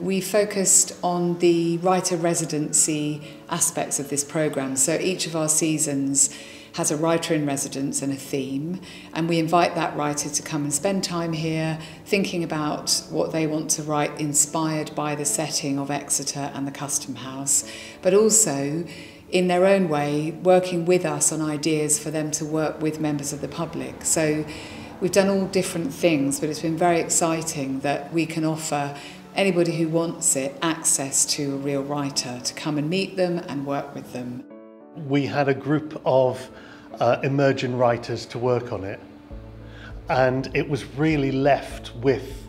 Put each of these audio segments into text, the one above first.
We focused on the writer residency aspects of this programme. So each of our seasons has a writer in residence and a theme, and we invite that writer to come and spend time here thinking about what they want to write inspired by the setting of Exeter and the Custom House, but also in their own way working with us on ideas for them to work with members of the public. So we've done all different things, but it's been very exciting that we can offer anybody who wants it access to a real writer to come and meet them and work with them. We had a group of uh, emerging writers to work on it, and it was really left with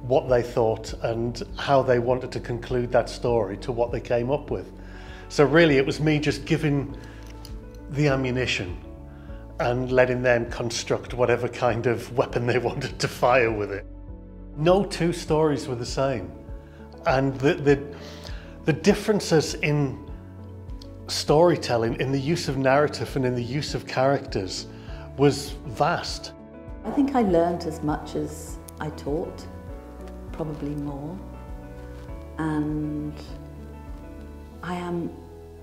what they thought and how they wanted to conclude that story to what they came up with. So really it was me just giving the ammunition and letting them construct whatever kind of weapon they wanted to fire with it. No two stories were the same. And the, the, the differences in storytelling, in the use of narrative and in the use of characters was vast. I think I learned as much as I taught, probably more. And I am,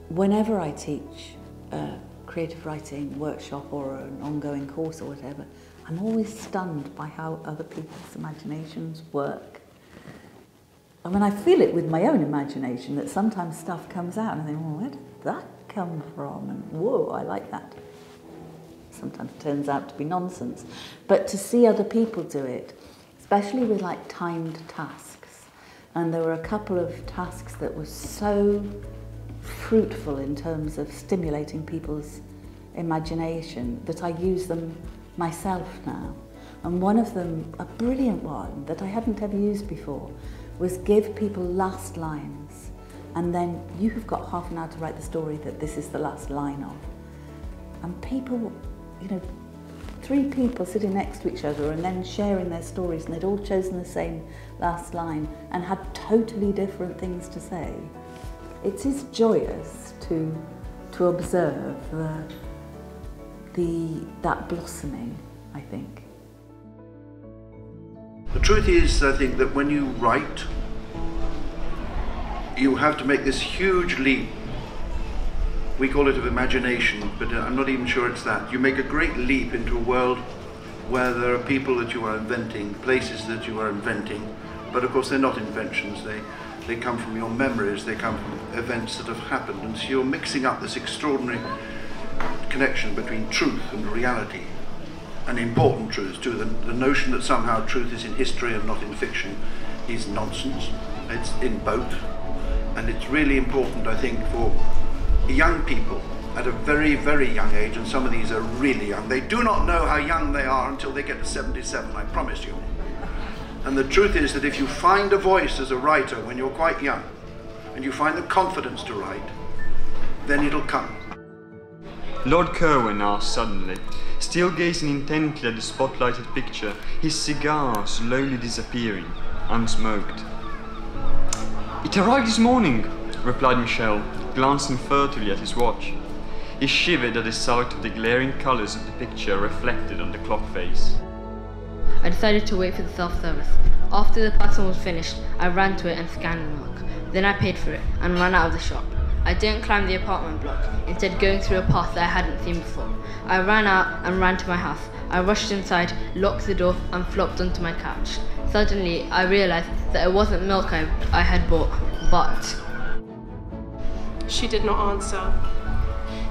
whenever I teach a creative writing workshop or an ongoing course or whatever, I'm always stunned by how other people's imaginations work. I mean, I feel it with my own imagination that sometimes stuff comes out and I think, well, where did that come from? And whoa, I like that. Sometimes it turns out to be nonsense. But to see other people do it, especially with like timed tasks, and there were a couple of tasks that were so fruitful in terms of stimulating people's imagination that I use them myself now. And one of them, a brilliant one that I hadn't ever used before, was give people last lines. And then you have got half an hour to write the story that this is the last line of. And people, you know, three people sitting next to each other and then sharing their stories and they'd all chosen the same last line and had totally different things to say. It is joyous to, to observe the, the, that blossoming, I think. The truth is, I think, that when you write, you have to make this huge leap we call it of imagination, but I'm not even sure it's that. You make a great leap into a world where there are people that you are inventing, places that you are inventing, but of course they're not inventions. They, they come from your memories, they come from events that have happened, and so you're mixing up this extraordinary connection between truth and reality, and important truths too. The, the notion that somehow truth is in history and not in fiction is nonsense. It's in both, and it's really important, I think, for young people at a very, very young age, and some of these are really young. They do not know how young they are until they get to 77, I promise you. And the truth is that if you find a voice as a writer when you're quite young, and you find the confidence to write, then it'll come. Lord Kirwan asked suddenly, still gazing intently at the spotlighted picture, his cigar slowly disappearing, unsmoked. It arrived this morning, replied Michel, glancing furtively at his watch. He shivered at the sight of the glaring colours of the picture reflected on the clock face. I decided to wait for the self-service. After the pattern was finished, I ran to it and scanned the mark. Then I paid for it and ran out of the shop. I didn't climb the apartment block, instead going through a path that I hadn't seen before. I ran out and ran to my house. I rushed inside, locked the door and flopped onto my couch. Suddenly, I realized that it wasn't milk I, I had bought, but she did not answer.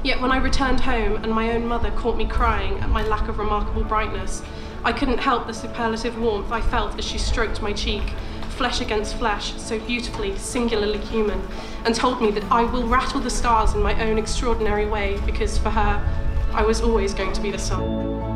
Yet when I returned home and my own mother caught me crying at my lack of remarkable brightness, I couldn't help the superlative warmth I felt as she stroked my cheek, flesh against flesh, so beautifully, singularly human, and told me that I will rattle the stars in my own extraordinary way because for her, I was always going to be the sun.